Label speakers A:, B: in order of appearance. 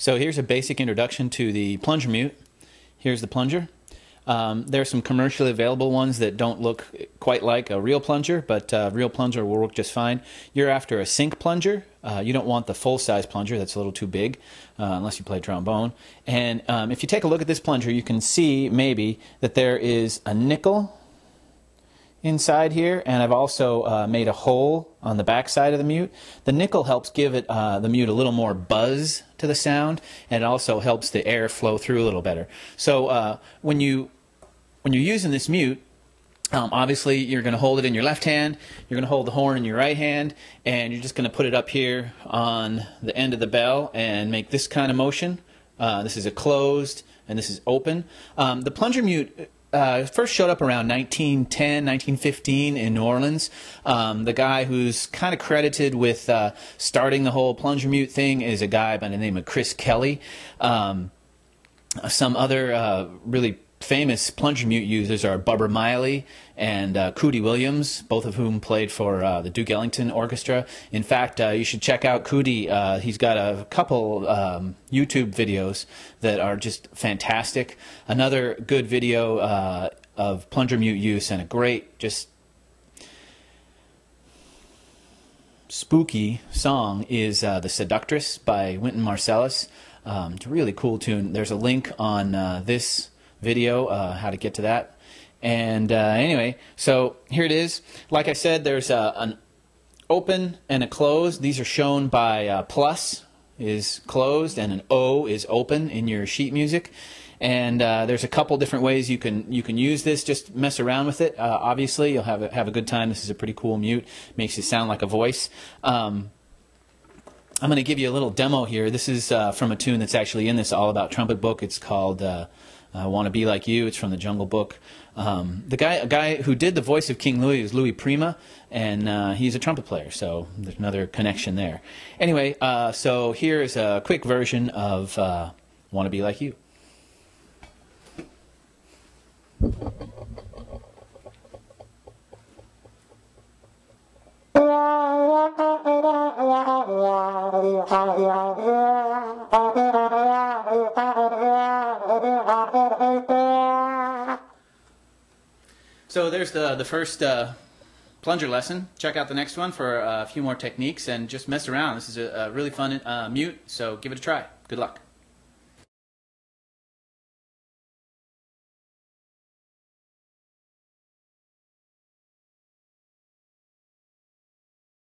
A: So here's a basic introduction to the plunger mute. Here's the plunger. Um, there are some commercially available ones that don't look quite like a real plunger, but uh, real plunger will work just fine. You're after a sink plunger. Uh, you don't want the full-size plunger. That's a little too big, uh, unless you play trombone. And um, if you take a look at this plunger, you can see maybe that there is a nickel inside here, and I've also uh, made a hole on the back side of the mute. The nickel helps give it uh, the mute a little more buzz to the sound, and it also helps the air flow through a little better. So uh, when you when you're using this mute, um, obviously, you're going to hold it in your left hand, you're going to hold the horn in your right hand, and you're just going to put it up here on the end of the bell and make this kind of motion. Uh, this is a closed, and this is open. Um, the plunger mute uh, first showed up around 1910, 1915 in New Orleans. Um, the guy who's kind of credited with uh, starting the whole plunger mute thing is a guy by the name of Chris Kelly. Um, some other uh, really famous plunger mute users are Bubber Miley and uh, Cootie Williams, both of whom played for uh, the Duke Ellington Orchestra. In fact, uh, you should check out Cootie. Uh, he's got a couple um, YouTube videos that are just fantastic. Another good video uh, of plunger mute use and a great, just spooky song is uh, The Seductress by Wynton Marsalis. Um, it's a really cool tune. There's a link on this video, uh, how to get to that. And uh, anyway, so here it is. Like I said, there's a, an open and a closed. These are shown by uh, plus is closed and an O is open in your sheet music. And uh, there's a couple different ways you can you can use this. Just mess around with it. Uh, obviously, you'll have a, have a good time. This is a pretty cool mute. Makes you sound like a voice. Um, I'm going to give you a little demo here. This is uh, from a tune that's actually in this All About Trumpet book. It's called uh, I Want to Be Like You. It's from the Jungle Book. Um, the guy, a guy who did the voice of King Louis is Louis Prima, and uh, he's a trumpet player, so there's another connection there. Anyway, uh, so here is a quick version of uh, Want to Be Like You. So there's the, the first uh, plunger lesson. Check out the next one for a few more techniques and just mess around. This is a, a really fun uh, mute, so give it a try. Good luck.